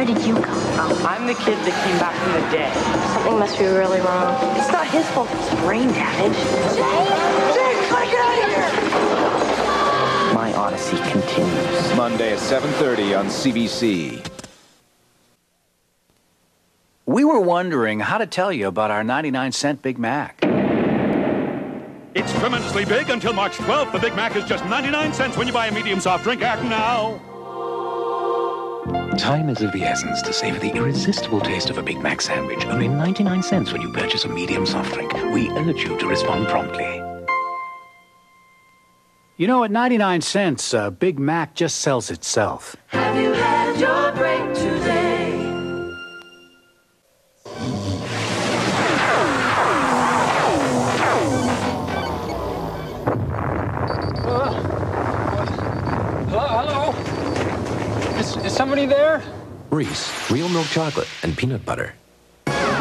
Where did you come from? I'm the kid that came back from the dead. Something must be really wrong. It's not his fault it's brain damage. Jake! Jake, gotta get out of here! My odyssey continues. Monday at 7.30 on CBC. We were wondering how to tell you about our 99 cent Big Mac. It's tremendously big until March 12th. The Big Mac is just 99 cents when you buy a medium soft drink. Act now. Time is of the essence to savor the irresistible taste of a Big Mac sandwich. Only 99 cents when you purchase a medium soft drink. We urge you to respond promptly. You know, at 99 cents, a Big Mac just sells itself. Have you had your Reese, real milk chocolate and peanut butter.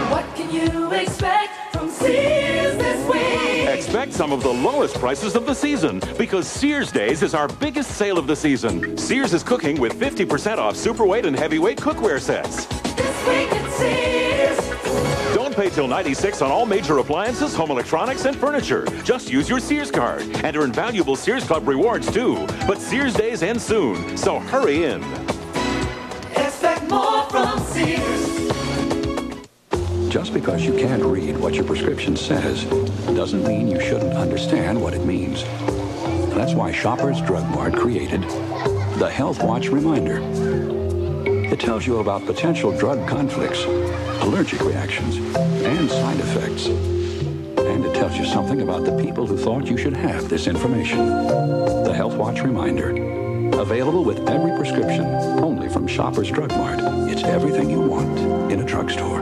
What can you expect from Sears this week? Expect some of the lowest prices of the season because Sears Days is our biggest sale of the season. Sears is cooking with 50% off superweight and heavyweight cookware sets. This week at Sears. Don't pay till 96 on all major appliances, home electronics, and furniture. Just use your Sears card and earn valuable Sears Club rewards too. But Sears Days end soon, so hurry in. Just because you can't read what your prescription says doesn't mean you shouldn't understand what it means. That's why Shoppers Drug Mart created the Health Watch Reminder. It tells you about potential drug conflicts, allergic reactions, and side effects. And it tells you something about the people who thought you should have this information. The Health Watch Reminder. Available with every prescription, only from Shoppers Drug Mart. It's everything you want in a drugstore.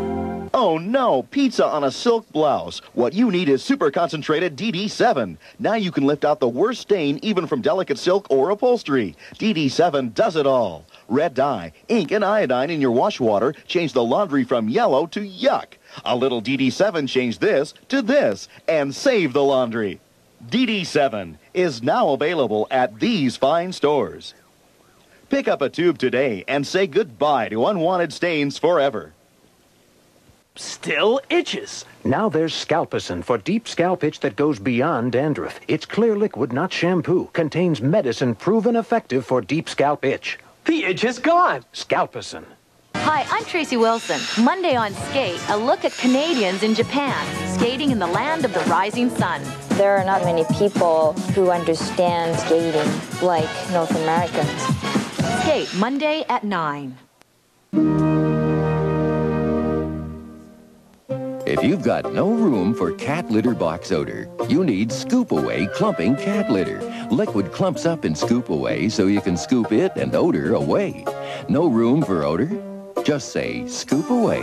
Oh no, pizza on a silk blouse. What you need is super concentrated Didi Seven. Now you can lift out the worst stain even from delicate silk or upholstery. Didi Seven does it all. Red dye, ink, and iodine in your wash water change the laundry from yellow to yuck. A little Didi Seven changed this to this and save the laundry. Didi Seven is now available at these fine stores. Pick up a tube today and say goodbye to unwanted stains forever. Still itches. Now there's Scalpicin for deep scalp itch that goes beyond dandruff. It's clear liquid, not shampoo. Contains medicine proven effective for deep scalp itch. The itch is gone. Scalpicin. Hi, I'm Tracey Wilson. Monday on Skate, a look at Canadians in Japan, skating in the land of the rising sun. There are not many people who understand skating like North Americans. Skate, Monday at 9. If you've got no room for cat litter box odor, you need Scoop Away Clumping Cat Litter. Liquid clumps up in Scoop Away so you can scoop it and odor away. No room for odor? Just say Scoop Away.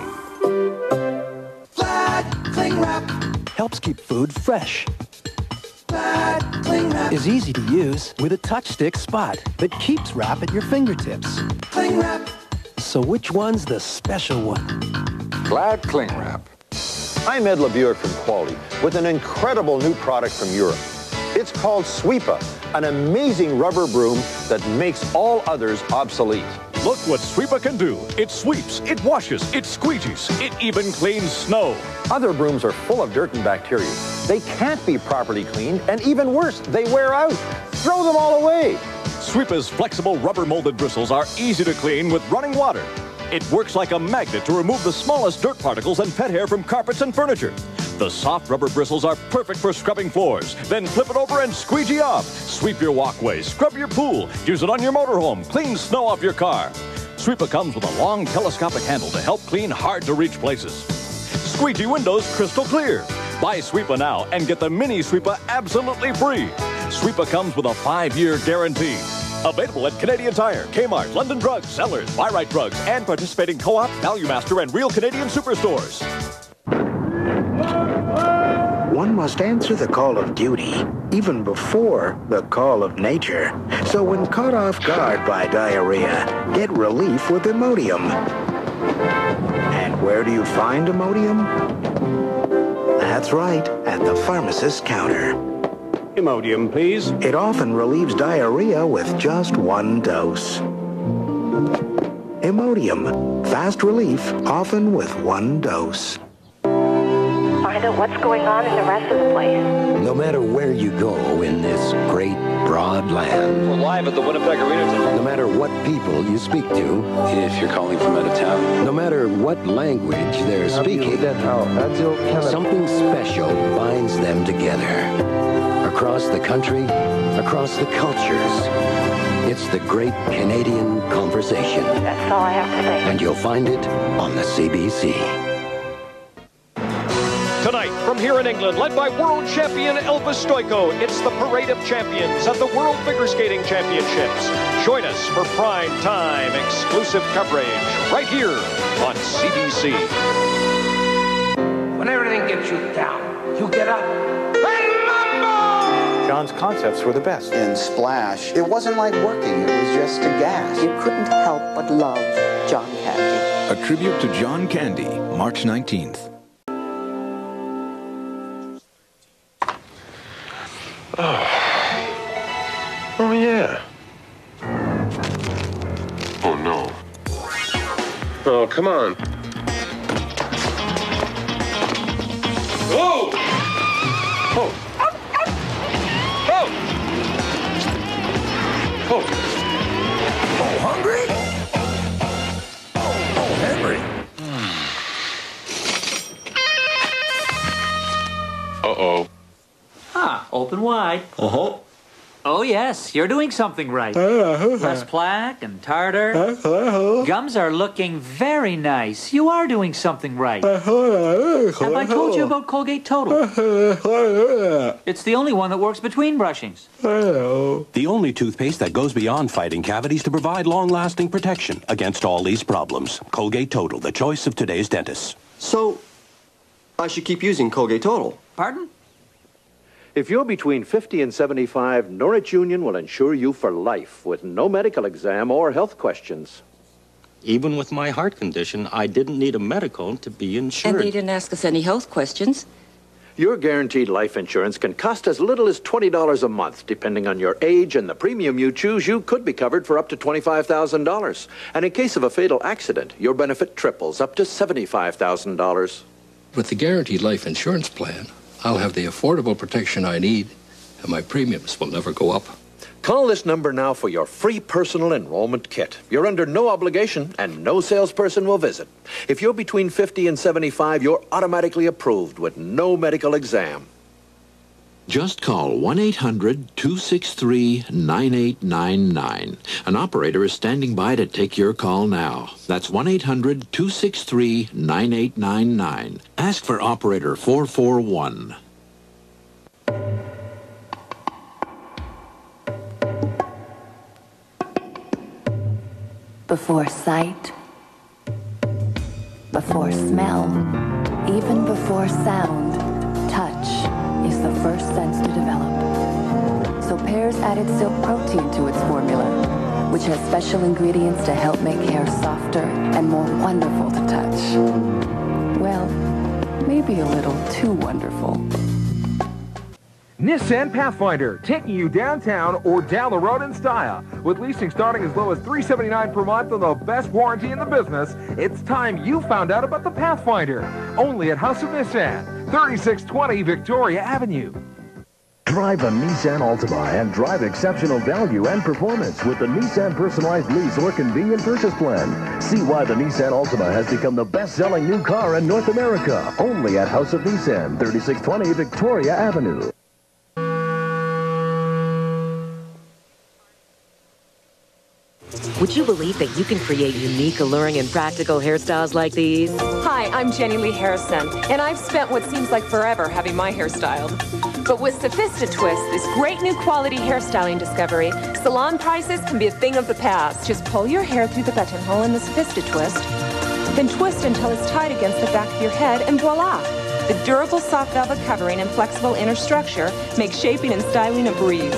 Flat cling wrap. Helps keep food fresh. Flat cling wrap. Is easy to use with a touch stick spot that keeps wrap at your fingertips. Cling wrap. So which one's the special one? Glad Cling Wrap. I'm Ed LeBuick from Quality with an incredible new product from Europe. It's called Sweepa, an amazing rubber broom that makes all others obsolete. Look what Sweepa can do. It sweeps, it washes, it squeegees, it even cleans snow. Other brooms are full of dirt and bacteria. They can't be properly cleaned, and even worse, they wear out. Throw them all away. Sweepa's flexible rubber molded bristles are easy to clean with running water. It works like a magnet to remove the smallest dirt particles and pet hair from carpets and furniture. The soft rubber bristles are perfect for scrubbing floors. Then flip it over and squeegee off. Sweep your walkway, scrub your pool, use it on your motorhome, clean snow off your car. Sweepa comes with a long telescopic handle to help clean hard to reach places. Squeegee windows crystal clear. Buy Sweepa now and get the mini Sweepa absolutely free. Sweepa comes with a five-year guarantee. Available at Canadian Tire, Kmart, London Drugs, Zellers, Buy Right Drugs, and participating Co-op, Value Master, and Real Canadian Superstores. One must answer the call of duty even before the call of nature. So when caught off guard by diarrhea, get relief with Imodium. And where do you find Imodium? That's right, at the pharmacist's counter. Imodium, please. It often relieves diarrhea with just one dose. Imodium. Fast relief, often with one dose. Find out what's going on in the rest of the place. No matter where you go in this great, broad land. We're live at the Winnipeg Arena tonight. No matter what people you speak to. If you're calling from out of town. No matter what language they're speaking. Something special binds them together. Across the country, across the cultures. It's the great Canadian conversation. That's all I have to say. And you'll find it on the CBC. Tonight, from here in England, led by world champion Elvis Stojko, it's the Parade of Champions at the World Figure Skating Championships. Join us for prime time exclusive coverage right here on CBC. When everything gets you down, you get up. John's concepts were the best. In Splash, it wasn't like working, it was just a gas. You couldn't help but love John Candy. A tribute to John Candy, March 19th. Oh, come on. Whoa! Oh. Oh! Oh. Oh, hungry? Oh, Henry. Uh-oh. Ah, open wide. Uh-huh. Oh, yes, you're doing something right. Uh-huh. Less plaque and tartar. Uh-huh. Gums are looking very nice. You are doing something right. Uh-huh. Have I told you about Colgate Total? It's the only one that works between brushings. The only toothpaste that goes beyond fighting cavities to provide long-lasting protection against all these problems. Colgate Total, the choice of today's dentists. So, I should keep using Colgate Total. Pardon? If you're between 50 and 75, Norwich Union will insure you for life with no medical exam or health questions. Even with my heart condition, I didn't need a medical to be insured. And they didn't ask us any health questions. Your guaranteed life insurance can cost as little as $20 a month. Depending on your age and the premium you choose, you could be covered for up to $25,000. And in case of a fatal accident, your benefit triples up to $75,000. With the guaranteed life insurance plan, I'll have the affordable protection I need, and my premiums will never go up. Call this number now for your free personal enrollment kit. You're under no obligation, and no salesperson will visit. If you're between 50 and 75, you're automatically approved with no medical exam. Just call 1-800-263-9899. An operator is standing by to take your call now. That's 1-800-263-9899. Ask for operator 441. Before sight, before smell, even before sound, develop. Added silk protein to its formula, which has special ingredients to help make hair softer and more wonderful to touch. Well, maybe a little too wonderful. Nissan Pathfinder, taking you downtown or down the road in style. With leasing starting as low as 379 per month and the best warranty in the business, it's time you found out about the Pathfinder. Only at House of Nissan, 3620 Victoria Avenue. Drive a Nissan Altima and drive exceptional value and performance with the Nissan Personalized Lease or Convenient Purchase Plan. See why the Nissan Altima has become the best-selling new car in North America. Only at House of Nissan, 3620 Victoria Avenue. Would you believe that you can create unique, alluring, and practical hairstyles like these? Hi, I'm Jenny Lee Harrison, and I've spent what seems like forever having my hair styled. But with Sophistitwist, this great new quality hairstyling discovery, salon prices can be a thing of the past. Just pull your hair through the buttonhole in the Sophistitwist, then twist until it's tied against the back of your head, and voila! The durable soft velvet covering and flexible inner structure make shaping and styling a breeze.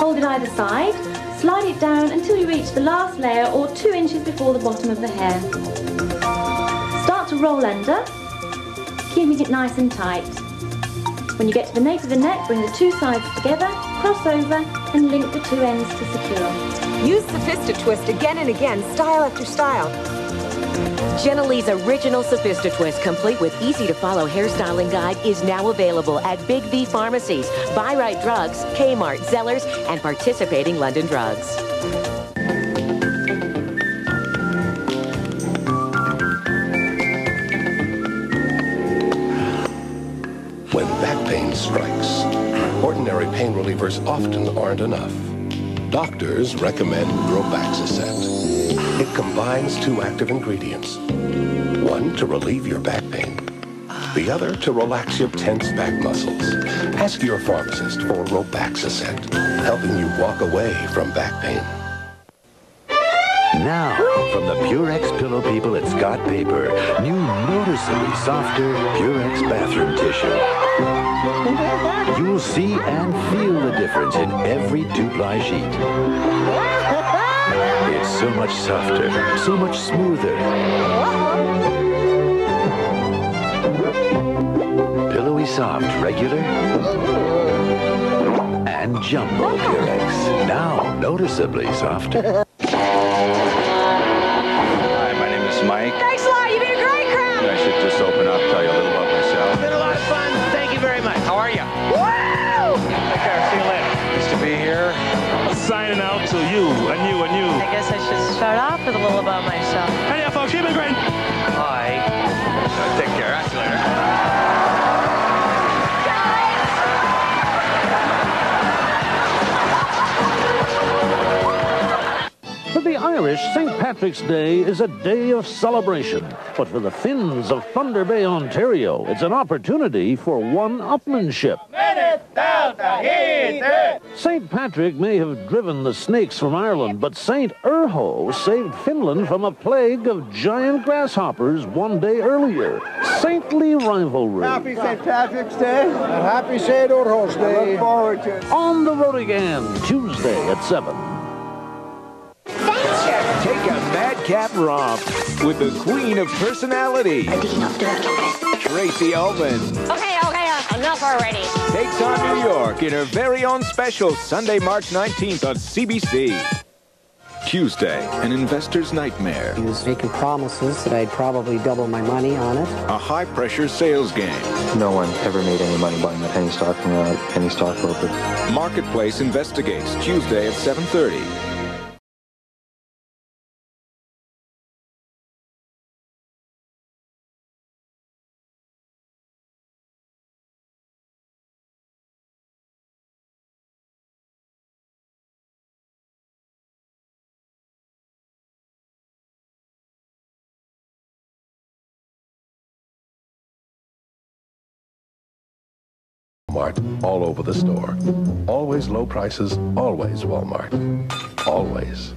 Hold it either side. Slide it down until you reach the last layer or two inches before the bottom of the hair. Start to roll under, keeping it nice and tight. When you get to the nape of the neck, bring the two sides together, cross over, and link the two ends to secure. Use Sophistitwist again and again, style after style. Jenna Lee's original Sophistitwist, complete with easy-to-follow hairstyling guide, is now available at Big V pharmacies, Buy Right Drugs, Kmart, Zellers, and participating London drugs. Relievers often aren't enough. Doctors recommend Robaxacet. It combines two active ingredients. One to relieve your back pain, the other to relax your tense back muscles. Ask your pharmacist for Robaxacet, helping you walk away from back pain. Now, from the Purex pillow people at Scott Paper, new noticeably softer Purex bathroom tissue. You'll see and feel the difference in every two-ply sheet. It's so much softer, so much smoother. Pillowy soft, regular, and jumbo Purex. Now noticeably softer. The Irish, St. Patrick's Day is a day of celebration. But for the Finns of Thunder Bay, Ontario, it's an opportunity for one-upmanship. St. Patrick may have driven the snakes from Ireland, but St. Urho saved Finland from a plague of giant grasshoppers one day earlier. Saintly rivalry. Happy St. Patrick's Day and happy St. Urho's Day. I look forward to it. On the road again, Tuesday at 7. A madcap romp with the queen of personality, Tracey Ullman. Okay, okay, uh, enough already. Takes on New York in her very own special Sunday, March 19th on CBC. Tuesday, an investor's nightmare. He was making promises that I'd probably double my money on it. A high-pressure sales game. No one ever made any money buying a penny stock from a penny stock broker. Marketplace investigates Tuesday at 7:30. Walmart all over the store. Always low prices, always Walmart. Always.